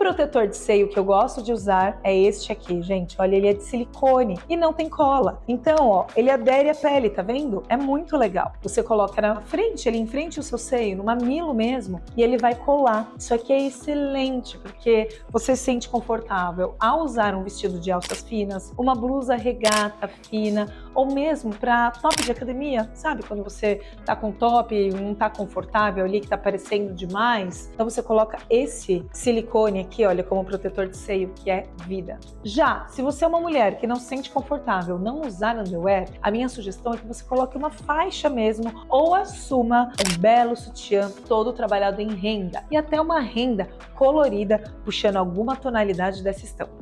protetor de seio que eu gosto de usar é este aqui, gente. Olha, ele é de silicone e não tem cola. Então, ó, ele adere à pele, tá vendo? É muito legal. Você coloca na frente, ele em frente ao seu seio, no mamilo mesmo, e ele vai colar. Isso aqui é excelente, porque você se sente confortável ao usar um vestido de alças finas, uma blusa regata fina, ou mesmo para top de academia, sabe? Quando você tá com top e não tá confortável ali, que tá parecendo demais. Então você coloca esse silicone aqui, olha, como protetor de seio, que é vida. Já, se você é uma mulher que não se sente confortável não usar underwear, a minha sugestão é que você coloque uma faixa mesmo ou assuma um belo sutiã todo trabalhado em renda e até uma renda colorida puxando alguma tonalidade dessa estampa.